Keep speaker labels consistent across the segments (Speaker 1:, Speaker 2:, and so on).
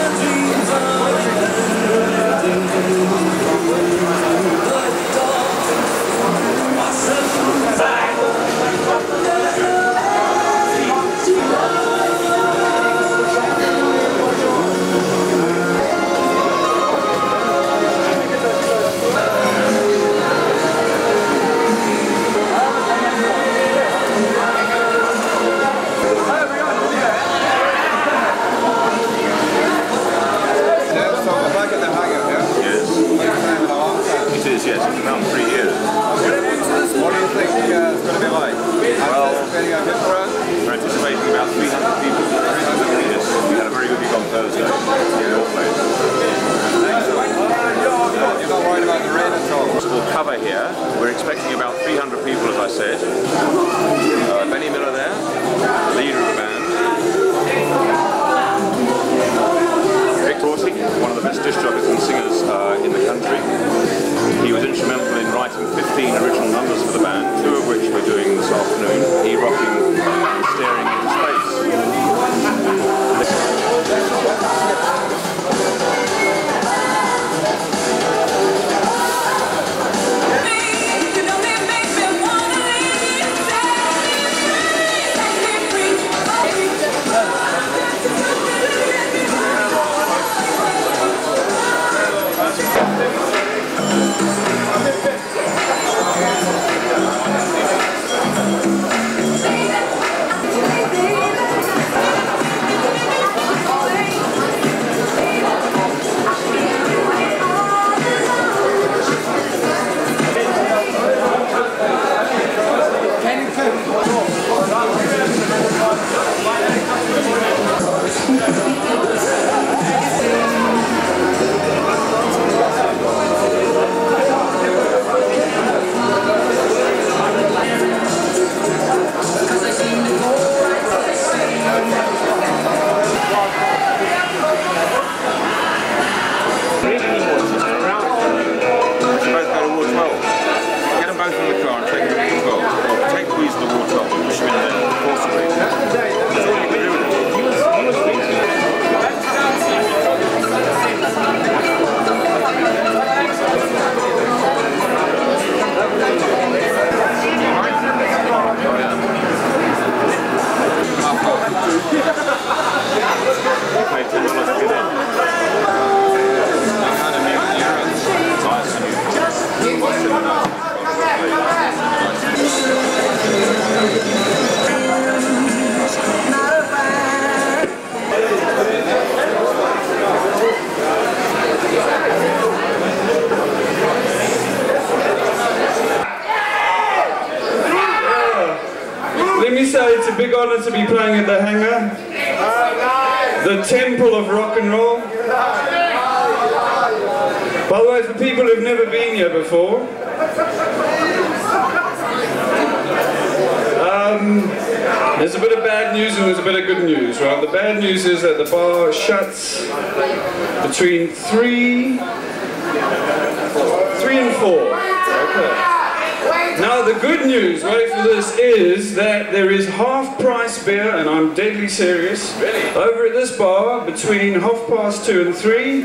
Speaker 1: Yes,
Speaker 2: honor to be playing at the hangar. The temple of rock and roll. By the way, for people who've never been here before, um, there's a bit of bad news and there's a bit of good news, right? The bad news is that the bar shuts between three, three and four. Okay. Now the good news, wait for this, is that there is half price beer, and I'm deadly serious, really? over at this bar between half past two and three.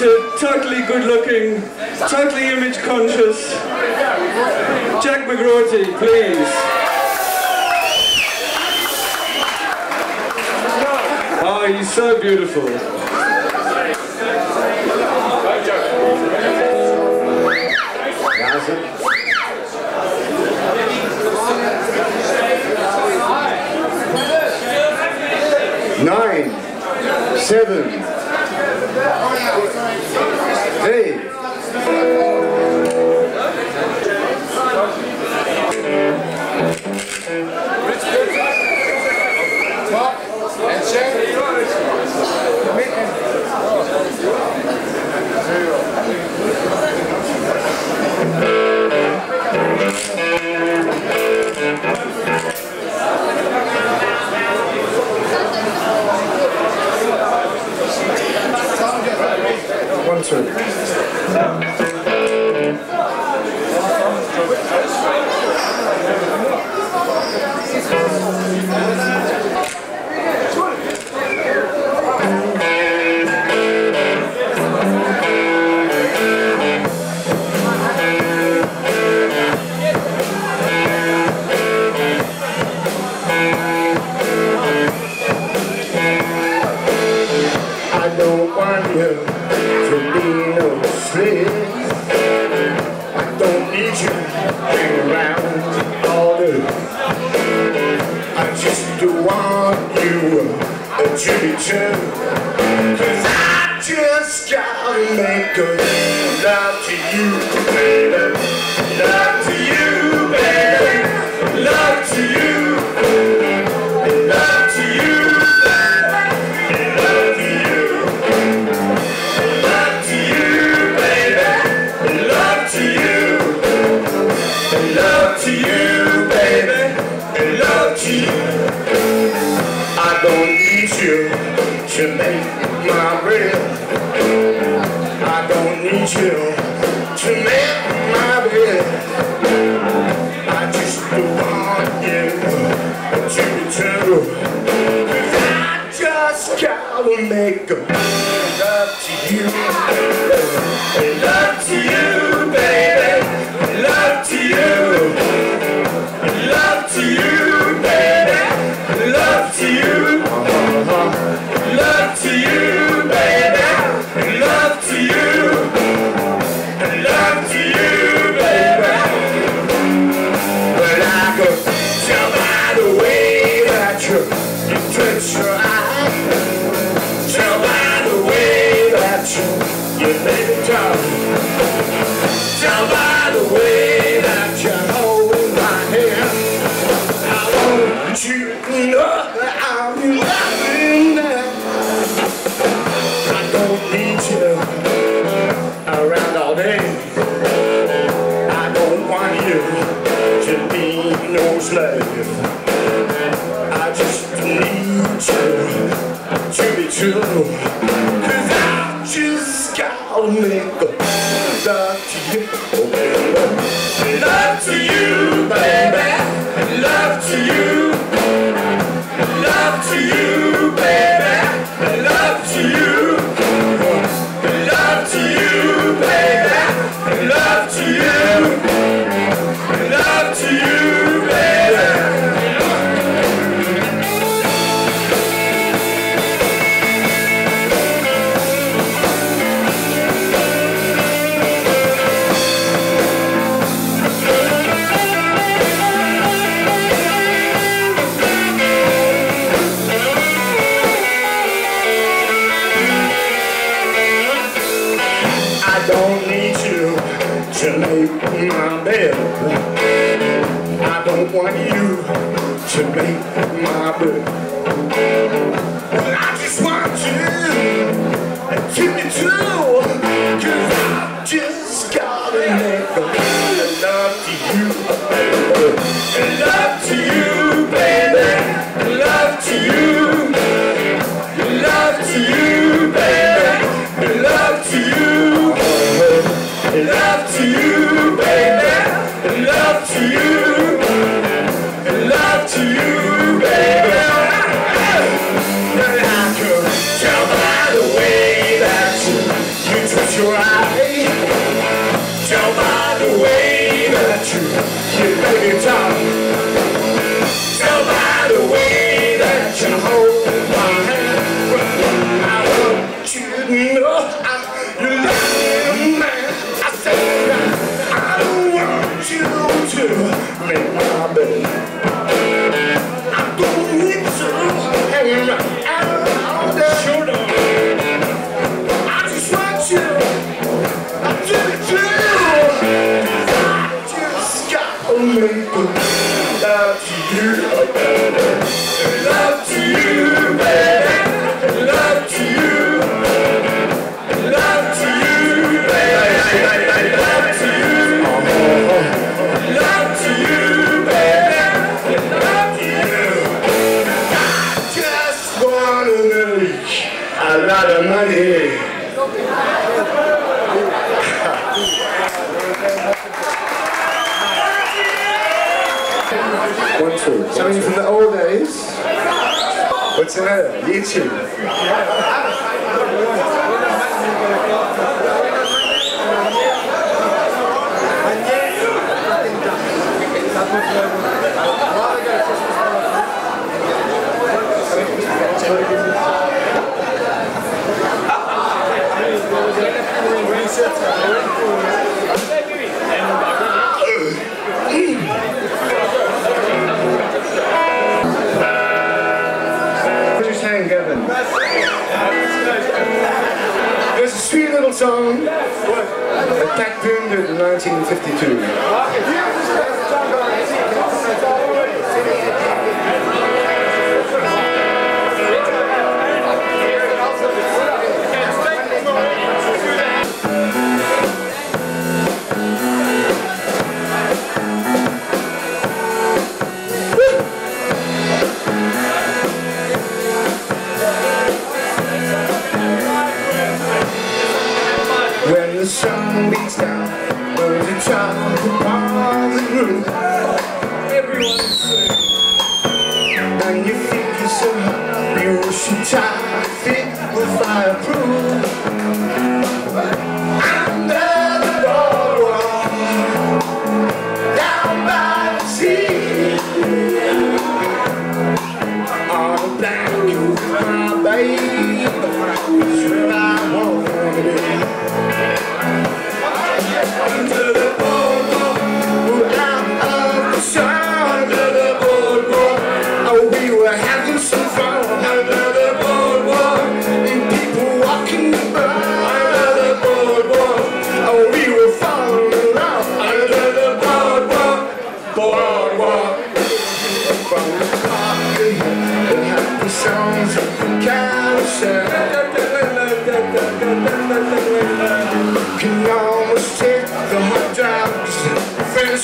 Speaker 2: talented, totally good looking, totally image conscious. Jack McGrawty, please. Oh, he's so beautiful.
Speaker 3: Nine, seven, to be no slave. I don't need you hanging around all day. I just do want you to be true. Cause I just gotta make a love to you. need you to make my bed. I just want you to be true. I just gotta make a YouTube. Something from the old days. What's in it? YouTube. Thank you. song was patented in 1952.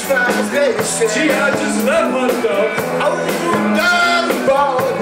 Speaker 3: fries, they. Gee, I just love myself. I'm Oh, down the ball.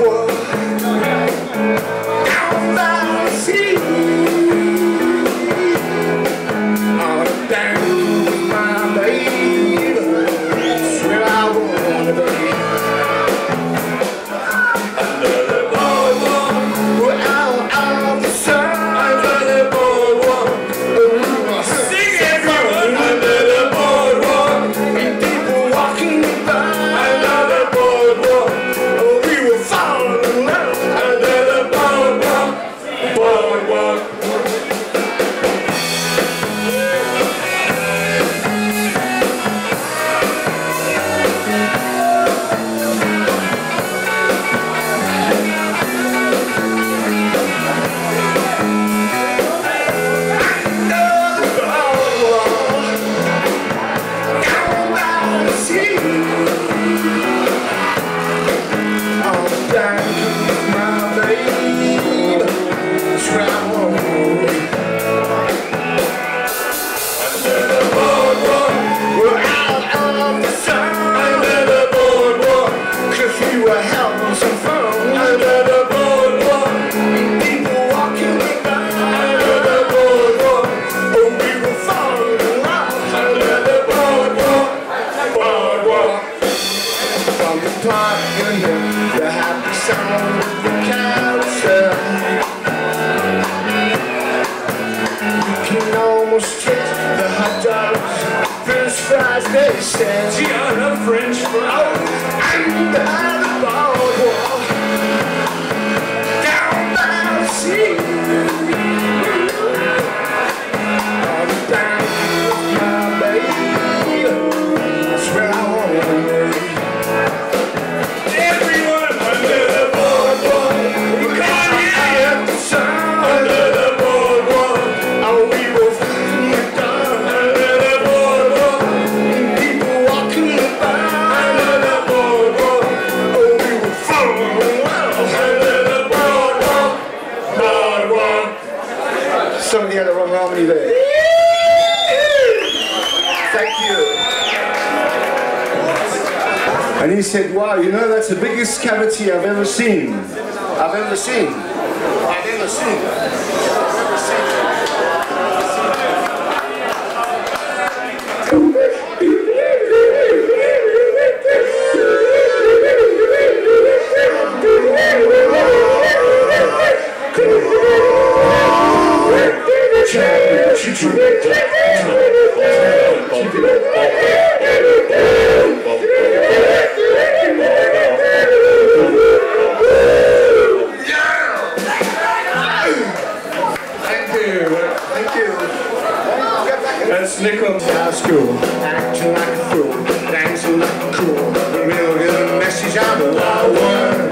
Speaker 3: almost kicked the hot dogs, french fries, they said, she got a french fry. Oh, and by the ball wall, down by the sea. And he said, wow, you know, that's the biggest cavity I've ever seen. I've ever seen. I've ever seen.
Speaker 2: Here comes
Speaker 3: high school, acting like a fool, dancing like a cool. The real good message out of our world.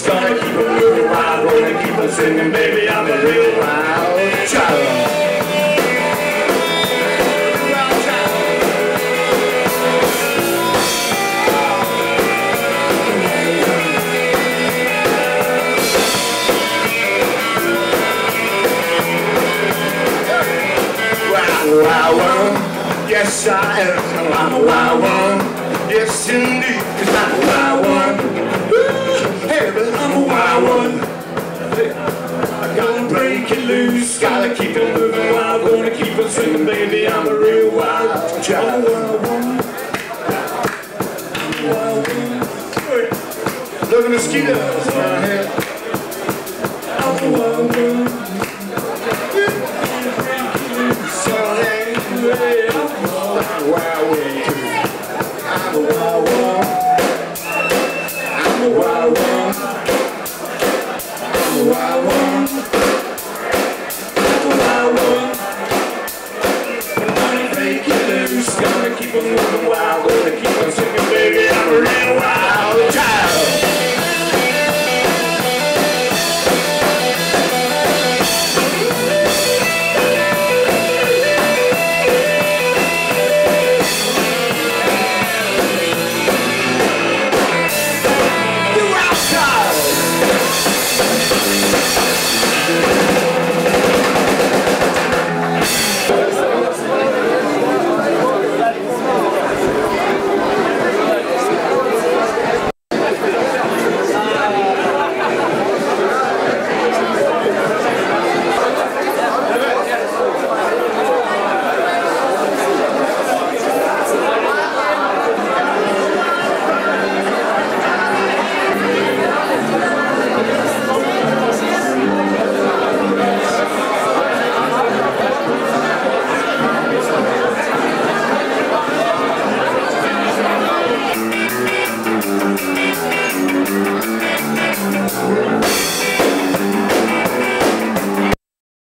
Speaker 3: It's gonna keep them moving wild, gonna keep them singing, baby, I'm a real wild child. wild one. Yes, I am. I'm a wild one. Yes, indeed, cause I'm a wild one. I won. I gotta break it loose, gotta keep it moving wild, gonna keep it singing, baby, I'm a real wild child. Wild one. Wild one. Look at mosquitoes in.